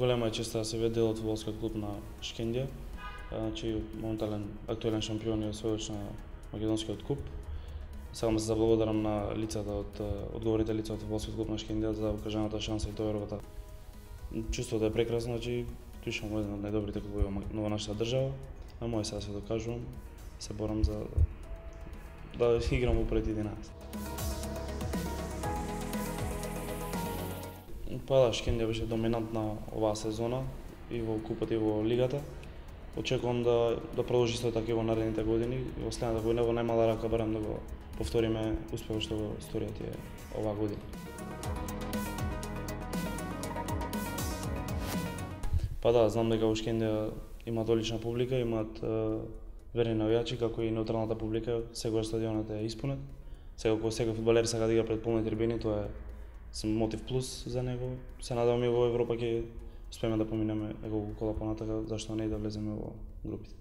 голема е честа да се веде од фудбалскиот клуб на Шкендија. Значи, моментален актуелен шампион и освојач на македонскиот куп. Сакам да се заблагодарам на лицата од одговорните лица од фудбалскиот клуб на Шкендија за укажаната шанса и довербата. Чувството е прекрасно, значи пришам еден од најдобрите клубови во нашата држава. На мој сега се докажувам, се борам за да играм во пред 11. Па да, Шкендија беше доминантна оваа сезона и во купот и во лигата. Очекувам да да продолжи исто така и во наредните години и во следната година во најмала рака барам да го повториме успехот што го сторија тие оваа година. Па да, знам дека во Шкендија имаат одлична публика, имаат верни навијачи, како и неутралната публика, секогаш стадионот е испунет. Секако секој фудбалер сака да игра пред полни трибини, тоа е сум мотив плюс за него. Се надевам и во Европа ќе успееме да поминеме неколку кола понатака, зашто не и да влеземе во групите.